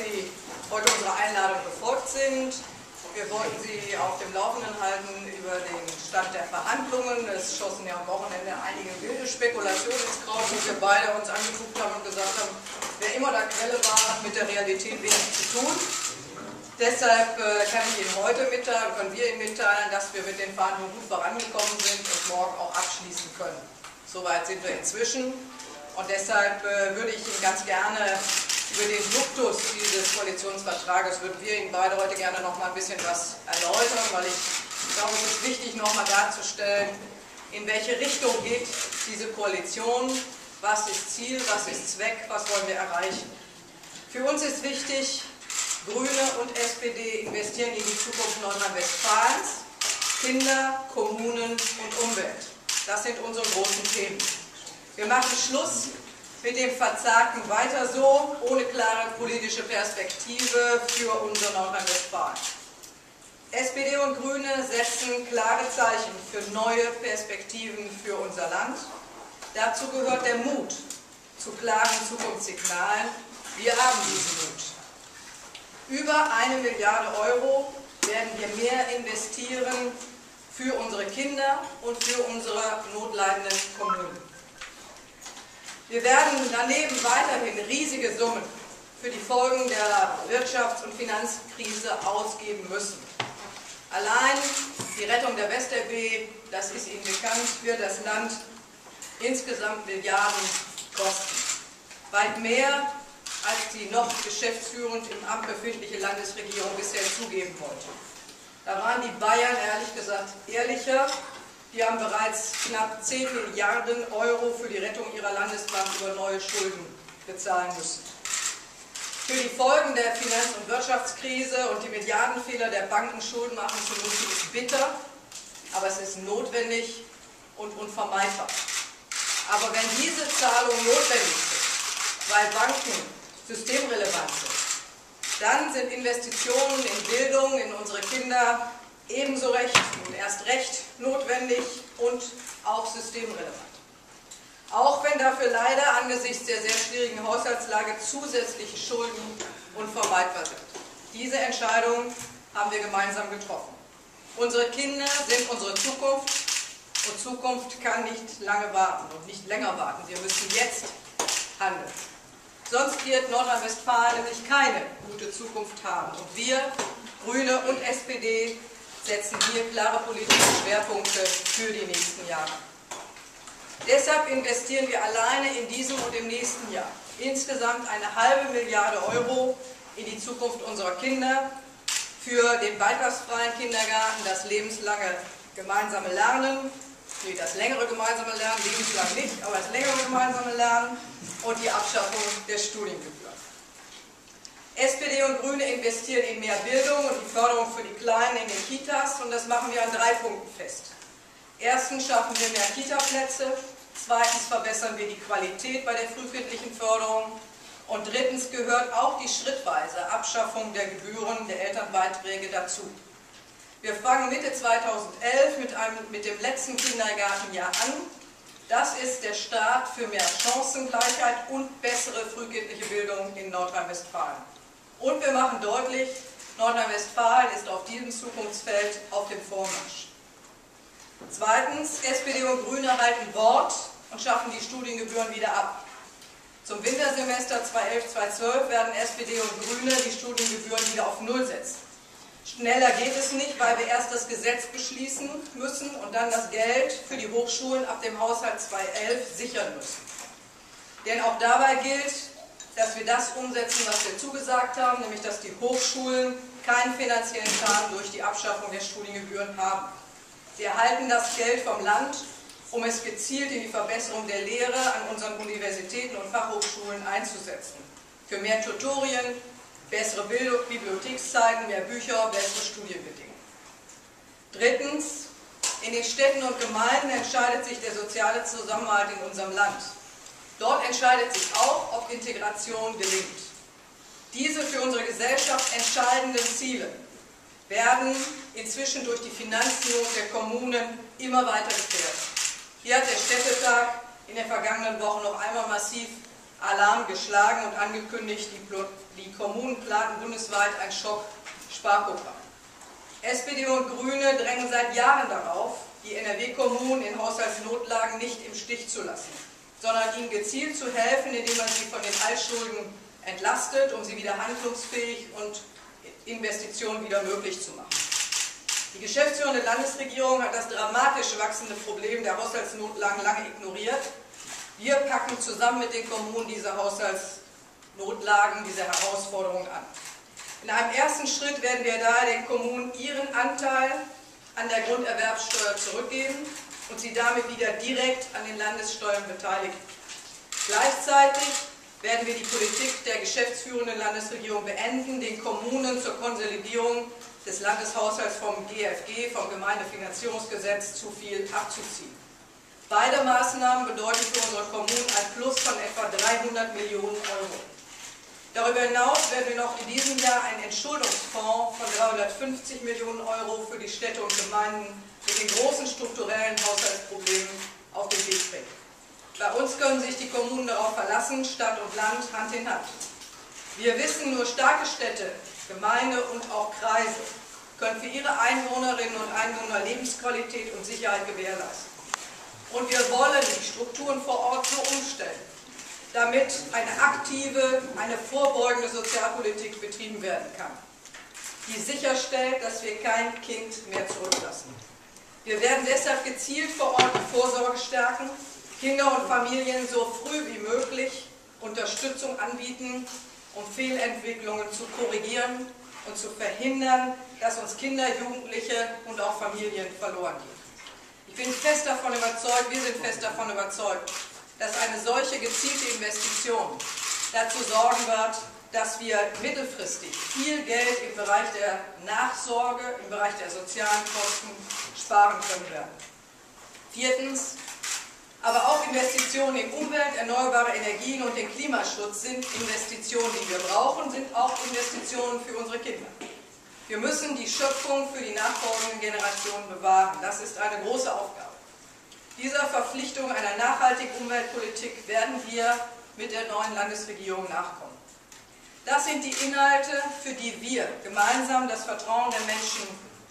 Sie heute unserer Einladung gefolgt sind. Wir wollten Sie auf dem Laufenden halten über den Stand der Verhandlungen. Es schossen ja am Wochenende einige wilde Spekulationen ins Kraut, wo wir beide uns angeguckt haben und gesagt haben, wer immer da Quelle war, hat mit der Realität wenig zu tun. Deshalb äh, kann ich Ihnen heute mitteilen, können wir Ihnen mitteilen, dass wir mit den Verhandlungen gut vorangekommen sind und morgen auch abschließen können. Soweit sind wir inzwischen. Und deshalb äh, würde ich Ihnen ganz gerne über den Duktus dieses Koalitionsvertrages würden wir Ihnen beide heute gerne noch mal ein bisschen was erläutern, weil ich glaube, es ist wichtig, noch mal darzustellen, in welche Richtung geht diese Koalition, was ist Ziel, was ist Zweck, was wollen wir erreichen. Für uns ist wichtig, Grüne und SPD investieren in die Zukunft Nordrhein-Westfalens, Kinder, Kommunen und Umwelt. Das sind unsere großen Themen. Wir machen Schluss mit dem Verzagen weiter so, ohne klare politische Perspektive für unser Nordrhein-Westfalen. SPD und Grüne setzen klare Zeichen für neue Perspektiven für unser Land. Dazu gehört der Mut zu klaren Zukunftssignalen. Wir haben diesen Mut. Über eine Milliarde Euro werden wir mehr investieren für unsere Kinder und für unsere notleidenden Kommunen. Wir werden daneben weiterhin riesige Summen für die Folgen der Wirtschafts- und Finanzkrise ausgeben müssen. Allein die Rettung der WestLB, das ist Ihnen bekannt, wird das Land insgesamt Milliarden kosten. Weit mehr, als die noch geschäftsführend im Amt befindliche Landesregierung bisher zugeben wollte. Da waren die Bayern ehrlich gesagt ehrlicher die haben bereits knapp 10 Milliarden Euro für die Rettung ihrer Landesbank über neue Schulden bezahlen müssen. Für die Folgen der Finanz- und Wirtschaftskrise und die Milliardenfehler der Banken Schulden machen zu müssen, ist bitter, aber es ist notwendig und unvermeidbar. Aber wenn diese Zahlungen notwendig sind, weil Banken systemrelevant sind, dann sind Investitionen in Bildung, in unsere Kinder, ebenso recht und erst recht notwendig und auch systemrelevant. Auch wenn dafür leider angesichts der sehr schwierigen Haushaltslage zusätzliche Schulden unvermeidbar sind. Diese Entscheidung haben wir gemeinsam getroffen. Unsere Kinder sind unsere Zukunft und Zukunft kann nicht lange warten und nicht länger warten. Wir müssen jetzt handeln. Sonst wird Nordrhein-Westfalen nämlich keine gute Zukunft haben. Und wir, Grüne und SPD, setzen hier klare politische Schwerpunkte für die nächsten Jahre. Deshalb investieren wir alleine in diesem und im nächsten Jahr insgesamt eine halbe Milliarde Euro in die Zukunft unserer Kinder, für den beitragsfreien Kindergarten, das lebenslange gemeinsame Lernen, nee, das längere gemeinsame Lernen, lebenslang nicht, aber das längere gemeinsame Lernen und die Abschaffung der Studiengebühren. SPD und Grüne investieren in mehr Bildung und die Förderung für die Kleinen in den Kitas und das machen wir an drei Punkten fest. Erstens schaffen wir mehr Kitaplätze, zweitens verbessern wir die Qualität bei der frühkindlichen Förderung und drittens gehört auch die schrittweise Abschaffung der Gebühren der Elternbeiträge dazu. Wir fangen Mitte 2011 mit, einem, mit dem letzten Kindergartenjahr an. Das ist der Start für mehr Chancengleichheit und bessere frühkindliche Bildung in Nordrhein-Westfalen. Und wir machen deutlich, Nordrhein-Westfalen ist auf diesem Zukunftsfeld auf dem Vormarsch. Zweitens, SPD und Grüne halten Wort und schaffen die Studiengebühren wieder ab. Zum Wintersemester 2011-2012 werden SPD und Grüne die Studiengebühren wieder auf Null setzen. Schneller geht es nicht, weil wir erst das Gesetz beschließen müssen und dann das Geld für die Hochschulen ab dem Haushalt 2011 sichern müssen. Denn auch dabei gilt, dass wir das umsetzen, was wir zugesagt haben, nämlich dass die Hochschulen keinen finanziellen Schaden durch die Abschaffung der Studiengebühren haben. Sie erhalten das Geld vom Land, um es gezielt in die Verbesserung der Lehre an unseren Universitäten und Fachhochschulen einzusetzen. Für mehr Tutorien, bessere Bibliothekszeiten, mehr Bücher, bessere Studienbedingungen. Drittens, in den Städten und Gemeinden entscheidet sich der soziale Zusammenhalt in unserem Land. Dort entscheidet sich auch, ob Integration gelingt. Diese für unsere Gesellschaft entscheidenden Ziele werden inzwischen durch die Finanznot der Kommunen immer weiter gefährdet. Hier hat der Städtetag in den vergangenen Wochen noch einmal massiv Alarm geschlagen und angekündigt, die, die Kommunen planten bundesweit ein Schock-Sparprogramm. SPD und Grüne drängen seit Jahren darauf, die NRW-Kommunen in Haushaltsnotlagen nicht im Stich zu lassen, sondern ihnen gezielt zu helfen, indem man sie von den Altschulden entlastet, um sie wieder handlungsfähig und Investitionen wieder möglich zu machen. Die geschäftsführende Landesregierung hat das dramatisch wachsende Problem der Haushaltsnotlagen lange ignoriert. Wir packen zusammen mit den Kommunen diese Haushaltsnotlagen, diese Herausforderungen an. In einem ersten Schritt werden wir daher den Kommunen ihren Anteil an der Grunderwerbssteuer zurückgeben und sie damit wieder direkt an den Landessteuern beteiligen. Gleichzeitig werden wir die Politik der geschäftsführenden Landesregierung beenden, den Kommunen zur Konsolidierung des Landeshaushalts vom GFG, vom Gemeindefinanzierungsgesetz, zu viel abzuziehen. Beide Maßnahmen bedeuten für unsere Kommunen ein Plus von etwa 300 Millionen Euro. Darüber hinaus werden wir noch in diesem Jahr einen Entschuldungsfonds von 350 Millionen Euro für die Städte und Gemeinden mit den großen strukturellen Haushaltsproblemen auf den Weg bringen. Bei uns können sich die Kommunen darauf verlassen, Stadt und Land Hand in Hand. Wir wissen, nur starke Städte, Gemeinde und auch Kreise können für ihre Einwohnerinnen und Einwohner Lebensqualität und Sicherheit gewährleisten. Und wir wollen die Strukturen vor Ort so umstellen, damit eine aktive, eine vorbeugende Sozialpolitik betrieben werden kann, die sicherstellt, dass wir kein Kind mehr zurücklassen. Wir werden deshalb gezielt vor Ort die Vorsorge stärken, Kinder und Familien so früh wie möglich Unterstützung anbieten, um Fehlentwicklungen zu korrigieren und zu verhindern, dass uns Kinder, Jugendliche und auch Familien verloren gehen. Ich bin fest davon überzeugt, wir sind fest davon überzeugt, dass eine solche gezielte Investition dazu sorgen wird, dass wir mittelfristig viel Geld im Bereich der Nachsorge, im Bereich der sozialen Kosten sparen können werden. Viertens, aber auch Investitionen in Umwelt, erneuerbare Energien und den Klimaschutz sind Investitionen, die wir brauchen, sind auch Investitionen für unsere Kinder. Wir müssen die Schöpfung für die nachfolgenden Generationen bewahren. Das ist eine große Aufgabe. Dieser Verpflichtung einer nachhaltigen Umweltpolitik werden wir mit der neuen Landesregierung nachkommen. Das sind die Inhalte, für die wir gemeinsam das Vertrauen der Menschen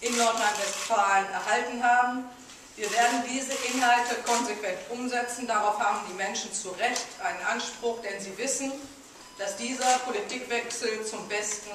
in Nordrhein-Westfalen erhalten haben. Wir werden diese Inhalte konsequent umsetzen. Darauf haben die Menschen zu Recht einen Anspruch, denn sie wissen, dass dieser Politikwechsel zum Besten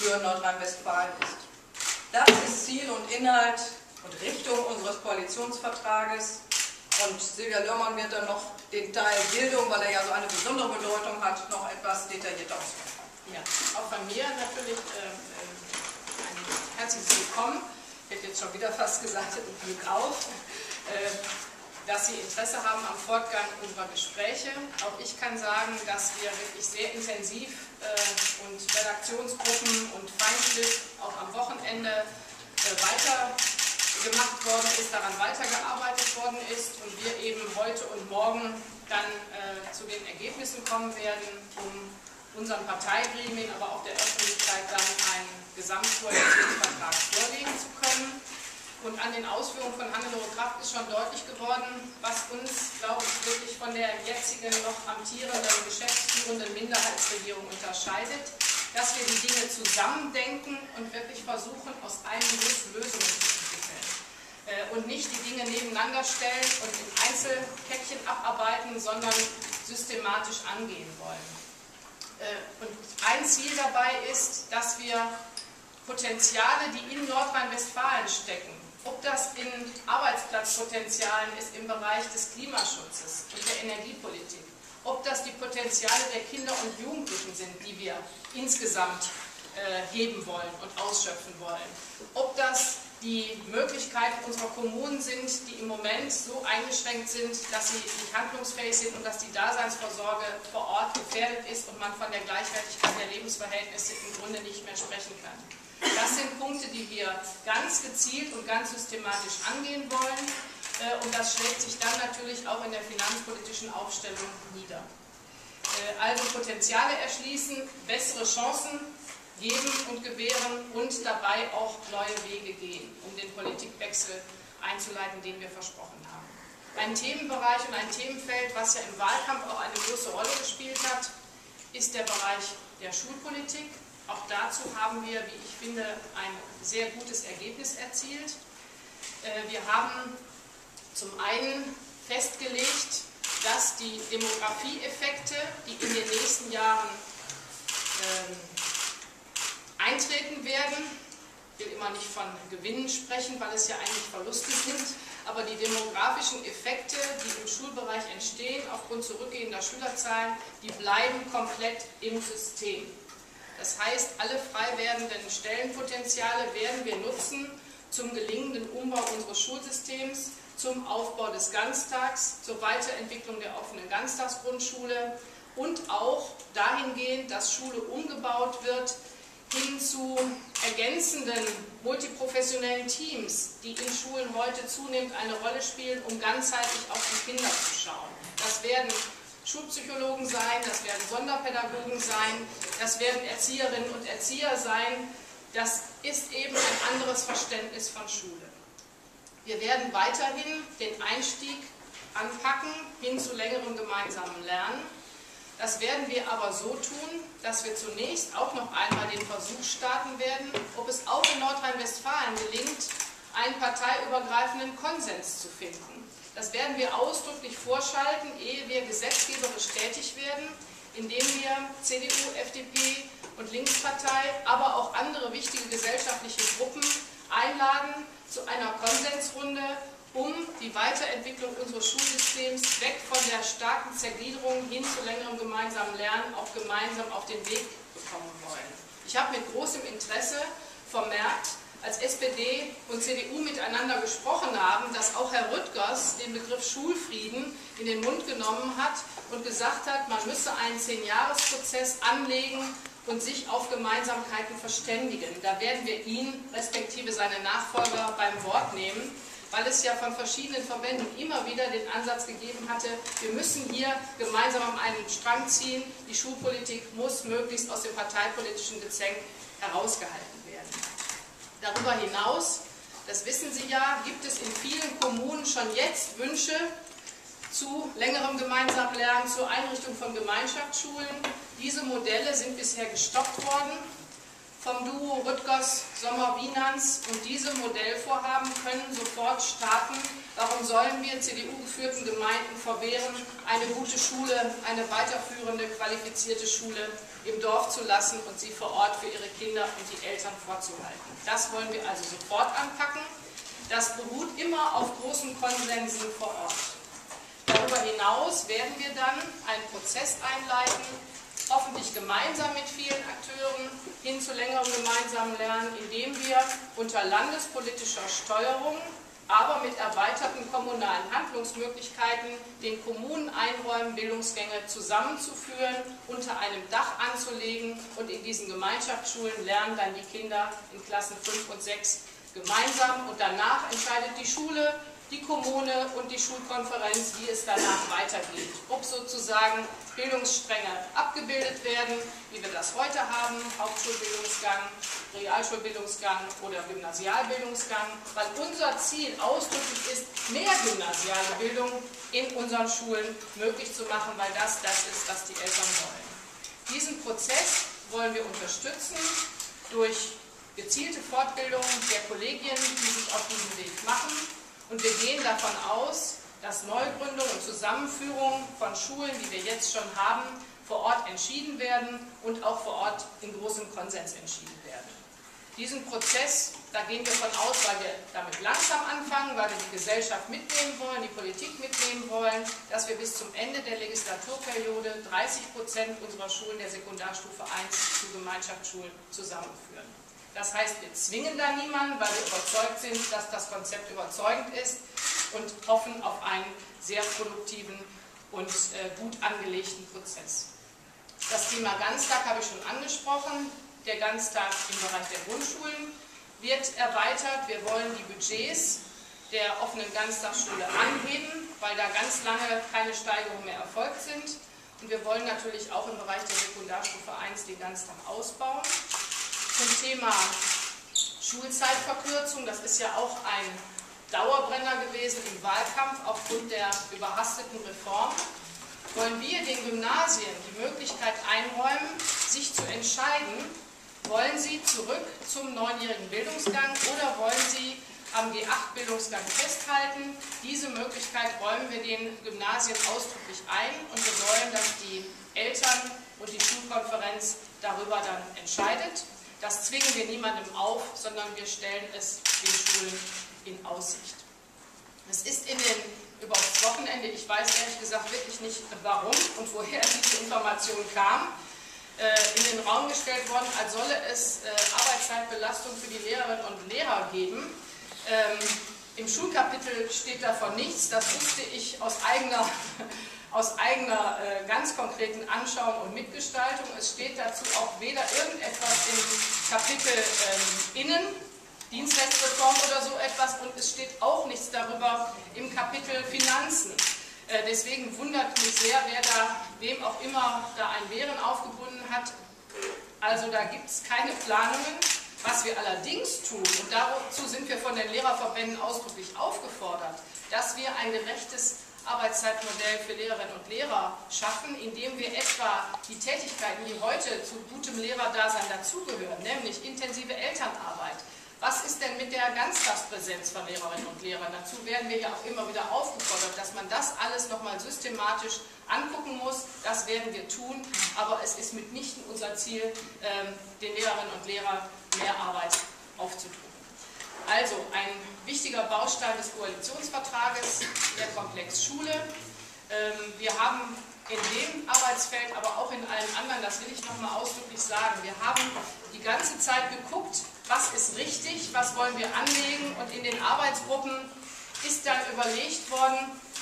für Nordrhein-Westfalen ist. Das ist Ziel und Inhalt und Richtung unseres Koalitionsvertrages. Und Silvia Lörmann wird dann noch den Teil Bildung, weil er ja so eine besondere Bedeutung hat, noch etwas detaillierter ausführen. Ja, auch von mir natürlich äh, äh, ein herzliches Willkommen. Ich hätte jetzt schon wieder fast gesagt, Glück auf, äh, dass Sie Interesse haben am Fortgang unserer Gespräche. Auch ich kann sagen, dass wir wirklich sehr intensiv äh, Redaktionsgruppen und Feinschliff auch am Wochenende äh, weiter gemacht worden ist, daran weitergearbeitet worden ist und wir eben heute und morgen dann äh, zu den Ergebnissen kommen werden, um unseren Parteigremien, aber auch der Öffentlichkeit dann einen Gesamtkoalitionsvertrag vorlegen zu können. Und an den Ausführungen von Hannelore Kraft ist schon deutlich geworden, was uns, glaube ich, wirklich von der jetzigen noch amtierenden, geschäftsführenden Minderheitsregierung unterscheidet, dass wir die Dinge zusammendenken und wirklich versuchen, aus einem Guss Lösungen zu finden. Äh, und nicht die Dinge nebeneinander stellen und in Einzelpäckchen abarbeiten, sondern systematisch angehen wollen. Äh, und ein Ziel dabei ist, dass wir Potenziale, die in Nordrhein-Westfalen stecken, ob das in Arbeitsplatzpotenzialen ist im Bereich des Klimaschutzes und der Energiepolitik, ob das die Potenziale der Kinder und Jugendlichen sind, die wir insgesamt äh, heben wollen und ausschöpfen wollen, ob das die Möglichkeiten unserer Kommunen sind, die im Moment so eingeschränkt sind, dass sie nicht handlungsfähig sind und dass die Daseinsvorsorge vor Ort gefährdet ist und man von der Gleichwertigkeit der Lebensverhältnisse im Grunde nicht mehr sprechen kann. Das sind Punkte, die wir ganz gezielt und ganz systematisch angehen wollen und das schlägt sich dann natürlich auch in der finanzpolitischen Aufstellung nieder. Äh, also Potenziale erschließen, bessere Chancen geben und gewähren und dabei auch neue Wege gehen, um den Politikwechsel einzuleiten, den wir versprochen haben. Ein Themenbereich und ein Themenfeld, was ja im Wahlkampf auch eine große Rolle gespielt hat, ist der Bereich der Schulpolitik. Auch dazu haben wir, wie ich finde, ein sehr gutes Ergebnis erzielt. Äh, wir haben zum einen festgelegt, dass die Demografieeffekte, die in den nächsten Jahren ähm, eintreten werden, ich will immer nicht von Gewinnen sprechen, weil es ja eigentlich Verluste sind, aber die demografischen Effekte, die im Schulbereich entstehen, aufgrund zurückgehender Schülerzahlen, die bleiben komplett im System. Das heißt, alle frei werdenden Stellenpotenziale werden wir nutzen zum gelingenden Umbau unseres Schulsystems, zum Aufbau des Ganztags, zur Weiterentwicklung der offenen Ganztagsgrundschule und auch dahingehend, dass Schule umgebaut wird hin zu ergänzenden multiprofessionellen Teams, die in Schulen heute zunehmend eine Rolle spielen, um ganzheitlich auf die Kinder zu schauen. Das werden Schulpsychologen sein, das werden Sonderpädagogen sein, das werden Erzieherinnen und Erzieher sein. Das ist eben ein anderes Verständnis von Schule. Wir werden weiterhin den Einstieg anpacken hin zu längerem gemeinsamen Lernen das werden wir aber so tun, dass wir zunächst auch noch einmal den Versuch starten werden, ob es auch in Nordrhein-Westfalen gelingt, einen parteiübergreifenden Konsens zu finden. Das werden wir ausdrücklich vorschalten, ehe wir gesetzgeberisch tätig werden, indem wir CDU, FDP und Linkspartei, aber auch andere wichtige gesellschaftliche Gruppen einladen zu einer Konsensrunde um die Weiterentwicklung unseres Schulsystems weg von der starken Zergliederung hin zu längerem gemeinsamen Lernen auch gemeinsam auf den Weg bekommen wollen. Ich habe mit großem Interesse vermerkt, als SPD und CDU miteinander gesprochen haben, dass auch Herr Rüttgers den Begriff Schulfrieden in den Mund genommen hat und gesagt hat, man müsse einen Zehn-Jahres-Prozess anlegen und sich auf Gemeinsamkeiten verständigen. Da werden wir ihn respektive seine Nachfolger beim Wort nehmen weil es ja von verschiedenen Verbänden immer wieder den Ansatz gegeben hatte, wir müssen hier gemeinsam an einen Strang ziehen, die Schulpolitik muss möglichst aus dem parteipolitischen Gezänk herausgehalten werden. Darüber hinaus, das wissen Sie ja, gibt es in vielen Kommunen schon jetzt Wünsche zu längerem gemeinsamen Lernen, zur Einrichtung von Gemeinschaftsschulen. Diese Modelle sind bisher gestoppt worden vom Duo Rüttgers Sommer-Wienans und diese Modellvorhaben können sofort starten. Warum sollen wir CDU-geführten Gemeinden verwehren, eine gute Schule, eine weiterführende, qualifizierte Schule im Dorf zu lassen und sie vor Ort für ihre Kinder und die Eltern vorzuhalten? Das wollen wir also sofort anpacken. Das beruht immer auf großen Konsensen vor Ort. Darüber hinaus werden wir dann einen Prozess einleiten, hoffentlich gemeinsam mit vielen Akteuren hin zu längerem gemeinsamen Lernen, indem wir unter landespolitischer Steuerung, aber mit erweiterten kommunalen Handlungsmöglichkeiten den Kommunen einräumen, Bildungsgänge zusammenzuführen, unter einem Dach anzulegen und in diesen Gemeinschaftsschulen lernen dann die Kinder in Klassen 5 und 6 gemeinsam. Und danach entscheidet die Schule, die Kommune und die Schulkonferenz, wie es danach weitergeht. Ob sozusagen Bildungsstränge abgebildet werden, wie wir das heute haben, Hauptschulbildungsgang, Realschulbildungsgang oder Gymnasialbildungsgang, weil unser Ziel ausdrücklich ist, mehr gymnasiale Bildung in unseren Schulen möglich zu machen, weil das das ist, was die Eltern wollen. Diesen Prozess wollen wir unterstützen durch gezielte Fortbildung der Kollegien, die sich auf diesen Weg machen und wir gehen davon aus, dass Neugründung und Zusammenführung von Schulen, die wir jetzt schon haben, vor Ort entschieden werden und auch vor Ort in großem Konsens entschieden werden. Diesen Prozess, da gehen wir von aus, weil wir damit langsam anfangen, weil wir die Gesellschaft mitnehmen wollen, die Politik mitnehmen wollen, dass wir bis zum Ende der Legislaturperiode 30 Prozent unserer Schulen der Sekundarstufe 1 zu Gemeinschaftsschulen zusammenführen. Das heißt, wir zwingen da niemanden, weil wir überzeugt sind, dass das Konzept überzeugend ist und hoffen auf einen sehr produktiven und äh, gut angelegten Prozess. Das Thema Ganztag habe ich schon angesprochen. Der Ganztag im Bereich der Grundschulen wird erweitert. Wir wollen die Budgets der offenen Ganztagsschule anheben, weil da ganz lange keine Steigerungen mehr erfolgt sind. Und wir wollen natürlich auch im Bereich der Sekundarstufe 1 den Ganztag ausbauen zum Thema Schulzeitverkürzung. Das ist ja auch ein Dauerbrenner gewesen im Wahlkampf aufgrund der überhasteten Reform. Wollen wir den Gymnasien die Möglichkeit einräumen, sich zu entscheiden, wollen sie zurück zum neunjährigen Bildungsgang oder wollen sie am G8-Bildungsgang festhalten. Diese Möglichkeit räumen wir den Gymnasien ausdrücklich ein und wir wollen, dass die Eltern und die Schulkonferenz darüber dann entscheidet. Das zwingen wir niemandem auf, sondern wir stellen es den Schulen in Aussicht. Es ist in den, über das Wochenende, ich weiß ehrlich gesagt wirklich nicht warum und woher diese Information kam, äh, in den Raum gestellt worden, als solle es äh, Arbeitszeitbelastung für die Lehrerinnen und Lehrer geben. Im Schulkapitel steht davon nichts, das wusste ich aus eigener aus eigener äh, ganz konkreten Anschauung und Mitgestaltung. Es steht dazu auch weder irgendetwas im Kapitel ähm, Innen, Dienstrechtsreform oder so etwas und es steht auch nichts darüber im Kapitel Finanzen. Äh, deswegen wundert mich sehr, wer da, wem auch immer da ein Wehren aufgebunden hat. Also da gibt es keine Planungen. Was wir allerdings tun, und dazu sind wir von den Lehrerverbänden ausdrücklich aufgefordert, dass wir ein gerechtes Arbeitszeitmodell für Lehrerinnen und Lehrer schaffen, indem wir etwa die Tätigkeiten, die heute zu gutem Lehrerdasein dazugehören, nämlich intensive Elternarbeit, was ist denn mit der Ganztagspräsenz von Lehrerinnen und Lehrern? Dazu werden wir ja auch immer wieder aufgefordert, dass man das alles nochmal systematisch angucken muss. Das werden wir tun, aber es ist mitnichten unser Ziel, ähm, den Lehrerinnen und Lehrern mehr Arbeit aufzutun. Also ein wichtiger Baustein des Koalitionsvertrages, der Komplex Schule. Ähm, wir haben in dem Arbeitsfeld, aber auch in allen anderen, das will ich nochmal ausdrücklich sagen, wir haben die ganze Zeit geguckt, was ist richtig, was wollen wir anlegen und in den Arbeitsgruppen ist dann überlegt worden,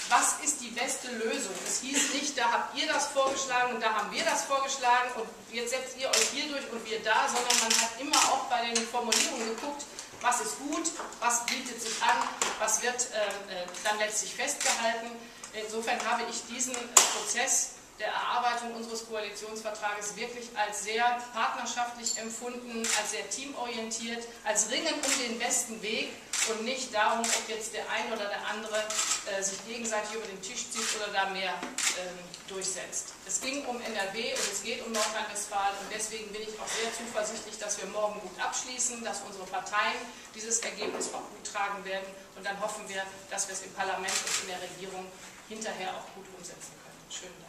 was ist die beste Lösung. Es hieß nicht, da habt ihr das vorgeschlagen und da haben wir das vorgeschlagen und jetzt setzt ihr euch hier durch und wir da, sondern man hat immer auch bei den Formulierungen geguckt, was ist gut, was bietet sich an, was wird äh, äh, dann letztlich festgehalten. Insofern habe ich diesen Prozess der Erarbeitung unseres Koalitionsvertrages wirklich als sehr partnerschaftlich empfunden, als sehr teamorientiert, als Ringen um den besten Weg und nicht darum, ob jetzt der eine oder der andere äh, sich gegenseitig über den Tisch zieht oder da mehr ähm, durchsetzt. Es ging um NRW und es geht um Nordrhein-Westfalen und deswegen bin ich auch sehr zuversichtlich, dass wir morgen gut abschließen, dass unsere Parteien dieses Ergebnis auch gut tragen werden und dann hoffen wir, dass wir es im Parlament und in der Regierung hinterher auch gut umsetzen können. Schönen Dank.